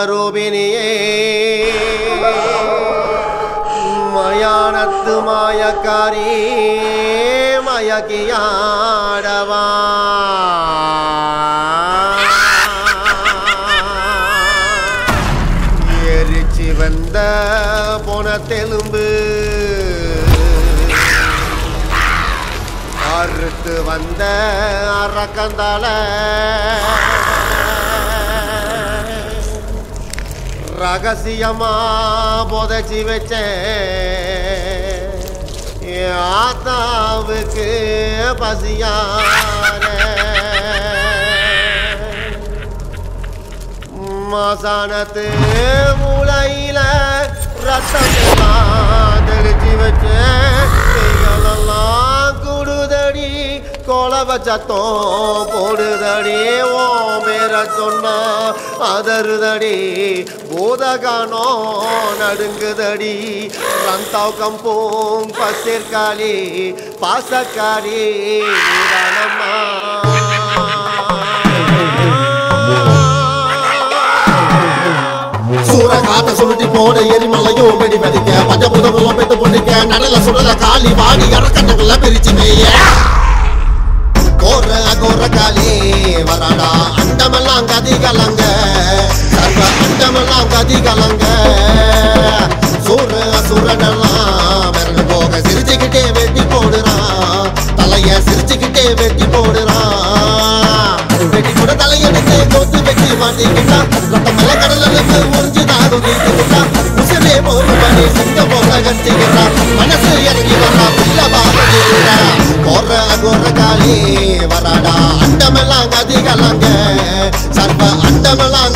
மோகரூபினியே மயானத்து மாயக்காரி மயக்கியாடவா. எரிச்சி வந்த போன தெலும்பு. அறுத்து வந்த அரக்கந்தால ரகசியமா புதைச்சி வச்சேன் என் ஆத்தாவுக்கு பசியார. மாசானத்து மூளையில ரத்தம் எல்லாம் வச்சேன் கைகளெல்லாம் கொலவ சத்தம் போடுதடி ஓ மேர சொன்னா அதருதடி பூதகானோ நடுங்குதடி ரந்தாக்கம் போம் பசிர்காலி பாசக்காரி சூற காத்த சுருட்டி போட எரிமலையும் வெடி வெடிக்க பஞ்ச புதமும் பெத்து பொண்ணிக்க நடல சுடல காலி வாடி இறக்கட்டுக்குள்ள பிரிச்சு மேய. கோர கோர காலி வராடா. அண்டமெல்லாம் கதி கலங்க. சர்வ அண்டமெல்லாம் கதி கலங்க. சூர அசுரனெல்லாம் மிரண்டு போக சிரிச்சுக்கிட்டே வெட்டி போடுறான் தலைய சிரிச்சுக்கிட்டே வெட்டி போடுறான் வெட்டி கூட தலையெடுத்து கொத்து வெட்டி மாட்டிக்கிட்டான் ரத்தம் மலை கடலுக்கு உறிஞ்சு தாகம் நீக்கிக்கிட்டான் உசிரே போல பண்ணி சிங்க போக கட்டிக்கிட்டான் மனசு இறங்கி வர வராடா அண்டமெல்லாம் கதி கலங்க சர்வ அண்டமெல்லாம்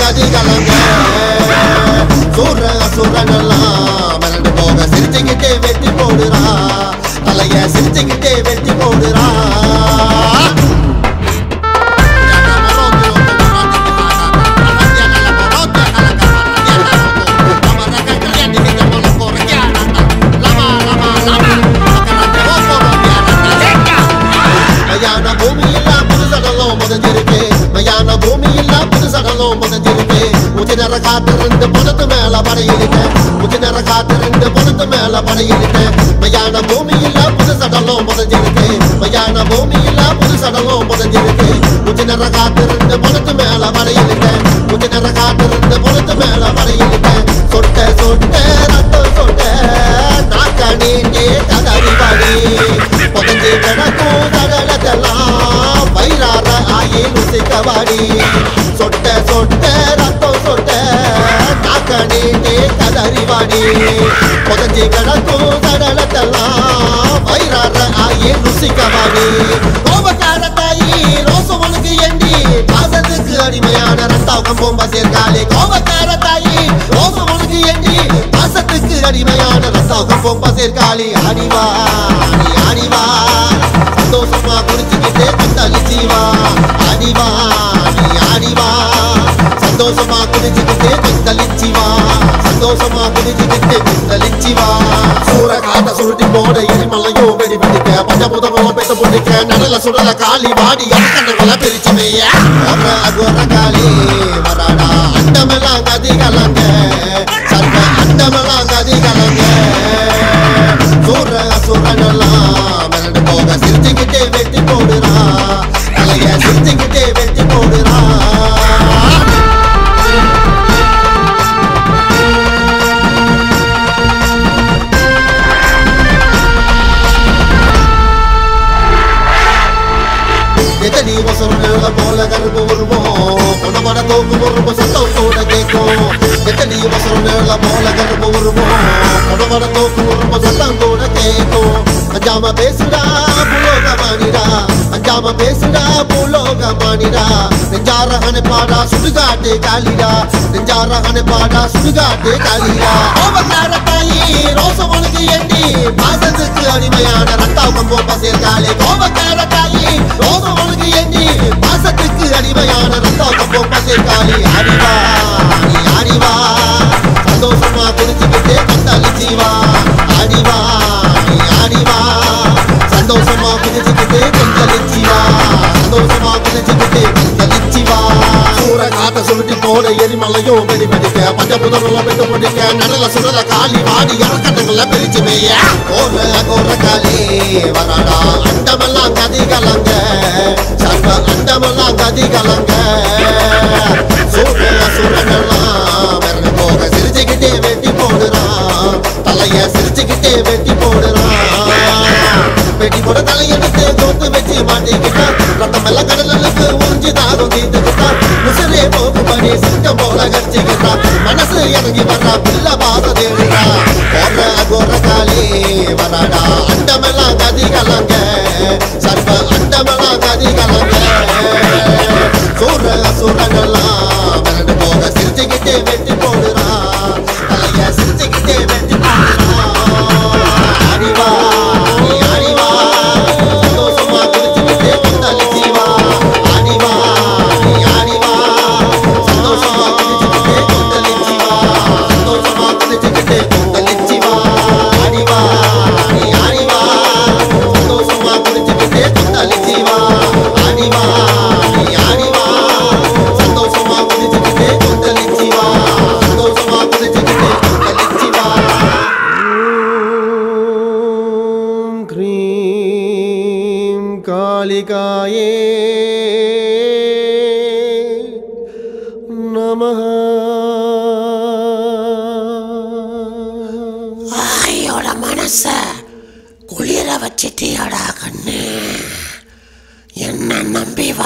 மயான பூமி இல்லா புது சடலம் புதஞ்சிருக்கு உச்சி நேர காத்திருந்து பொணத்து மேல படையிலிட்டேன். உச்சி நேர காத்திருந்து பொணத்து மேல படையிலிட்டேன். மையான பூமி இல்லா புது சடலம் புதஞ்சிருக்கு மயான பூமி இல்லா புது சடலம் புதஞ்சிருக்கு உச்சி நேர காத்திருந்து பொணத்து மேல படையிலிட்டேன். உச்சி நேர காத்திருந்து பொணத்து மேல படையிலிட்டேன். சொட்ட சொட்ட ரத்தம் சொட்ட நாக்க நீண்டே கதறிவாடி புதஞ்சி கிடக்கும் தடலத்தெல்லாம் வயிறார ஆயி சொட்ட சொட்ட ரத்தம் சொட்ட நாக்க நீண்டே கதறிவாடி புதஞ்சி கிடக்கும் தடலத்தெல்லாம் வயிறார ஆயி ருசிக்கவாடி கோபக்கார தாயி ரோசவனுக்கு எண்டி பாசத்துக்கு அடிமையான ரத்தாவுக்கம் பொம்ப சேர்க்காலே கோபக்கார தாயி ரோசவனுக்கு எண்டி பாசத்துக்கு அடிமையான ரத்தாவுக்கம் பொம்ப சேர்க்காளி. அடிவா அடிவா சந்தோஷமா குடிச்சுக்கிட்டே கொந்தளிச்சிவா அடிவா நீ அடிவா சந்தோஷமா குடிச்சுக்கிட்டே கொந்தளிச்சிவா சந்தோஷமா குடிச்சுக்கிட்டே கொந்தளிச்சிவா சூற காட்ட சுருட்டி போட எரிமலையோ வெடி வெடிக்க பஞ்ச புதமோ பெத்த பொண்ணுக்க நடல சுடல காலி வாடி கண்ணங்களை பிரிச்சு மேய ஒரு அகோர காலி வராடா அண்டமெல்லாம் கதி கலங்க சர்வ அண்டமெல்லாம் கொண்டபட ஒரு சத்தத்தோட கேட்கும் எத்தனி வசரம் எழுத போல கருப்பு உருவம் கொண்டபட தோக்கு ஒரு சத்தம் கூட கேட்கும் அஞ்சாம பேசுடா புலோக மாணிடா அஞ்சாம பேசுடா புலோக மானிடா நெஞ்சாரகனை பாடா சுடுகாட்டு காலிடா நெஞ்சாரகனை பாடா சுடுகாட்டு காலிடா கோபக்கார தாயி ரோசவனுக்கு எண்டி பாசத்துக்கு அடிமையான ரத்தாவுக்கம் போப்ப சேர்க்காலே கோபக்கார தாயி ரோசவனுக்கு எண்ணி பாசத்துக்கு அடிமையான நீ அறிவா நீ அறிவா சந்தோஷமா குடிச்சுக்கிட்டு கந்தாலி ஜீவா அறிவா நீ அறிவா சந்தோஷமா குதிச்சுக்கிட்டு கொந்தளிச்சிவா சந்தோஷமா குதிச்சுக்கிட்டு கொந்தளிச்சிவா சூற காத்த சுருட்டி போற எரிமலையோ வெடிமடிக்க பஞ்ச புதர்ல விட்டு முடிக்க நடல சுடல காலி வாடி இறக்கட்டுங்கள பிரிச்சு மேய. கோர கோர காலே வராடா. அண்டமெல்லாம் கதி கலங்க சர்வ அண்டமெல்லாம் கதி கலங்க வெடி ஒரு தலையெடுத்து தூக்கு வச்சு மாட்டிக்கிட்டான் ரத்தம் எல்லாம் கடலுக்கு உறிஞ்சி தாரும் தீர்த்துக்கிட்டான் முசிலே போகும்படி சிங்கம் போல கடிச்சுக்கிட்டான் மனசு இறங்கி வர்றா பிள்ளை பாத தேடுறான் நமஹ. ஆயோட மனச குளிர வச்சுட்டியோடா கண்ணு. என்ன நம்பி வா